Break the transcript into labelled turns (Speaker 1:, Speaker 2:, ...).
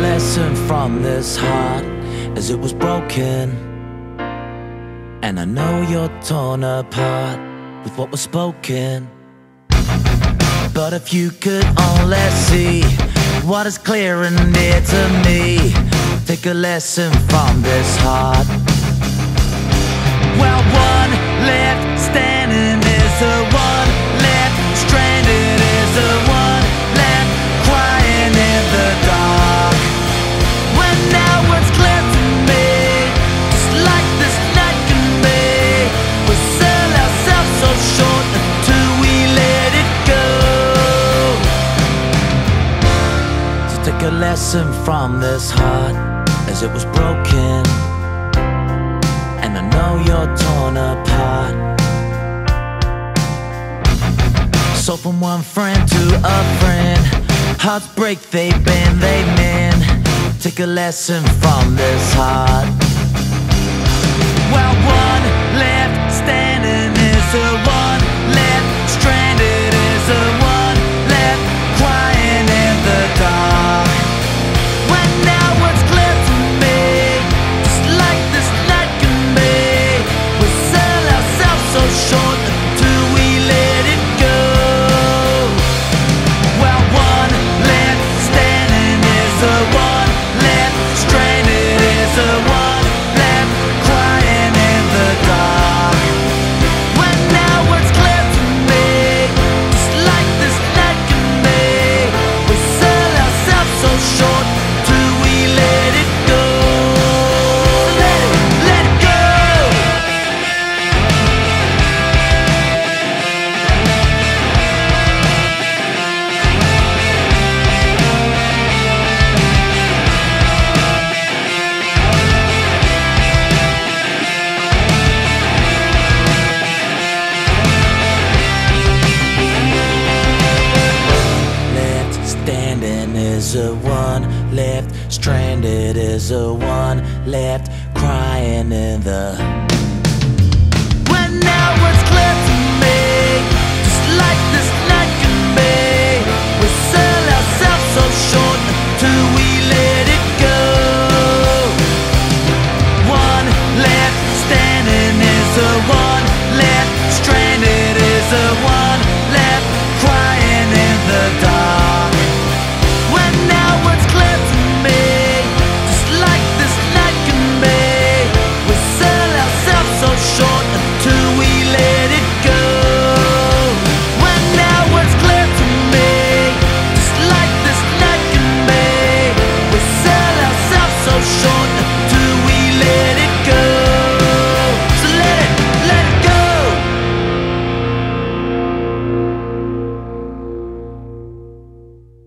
Speaker 1: lesson from this heart as it was broken. And I know you're torn apart with what was spoken. But if you could only see what is clear and near to me, take a lesson from this heart. Well, one left standing is the one take a lesson from this heart as it was broken. And I know you're torn apart. So from one friend to a friend, hearts break, they bend, they mend. Take a lesson from this heart. Stranded standing is a one left. Stranded is a one left. Crying in the